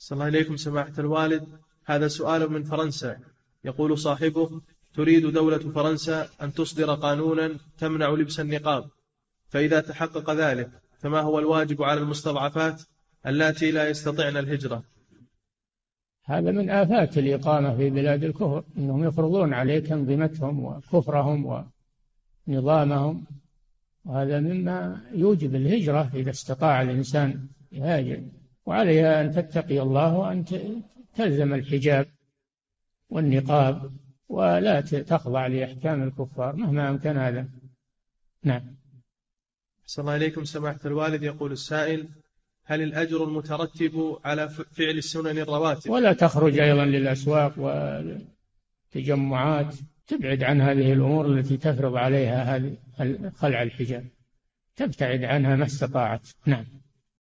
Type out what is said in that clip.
صلى الله إليكم سماحة الوالد. هذا سؤال من فرنسا. يقول صاحبه تريد دولة فرنسا أن تصدر قانونا تمنع لبس النقاب. فإذا تحقق ذلك فما هو الواجب على المستضعفات اللاتي لا يستطعن الهجرة؟ هذا من آفات الإقامة في بلاد الكفر أنهم يفرضون عليك أنظمتهم وكفرهم ونظامهم. وهذا مما يوجب الهجرة إذا استطاع الإنسان يهاجر. وعليها أن تتقي الله وأن تلزم الحجاب والنقاب ولا تخضع لأحكام الكفار مهما أمكن هذا. نعم. صلى الله عليكم سماحة الوالد. يقول السائل هل الأجر المترتب على فعل السنن الرواتب؟ ولا تخرج أيضا للأسواق والتجمعات. تبعد عن هذه الأمور التي تفرض عليها هذه خلع الحجاب. تبتعد عنها ما استطاعت. نعم.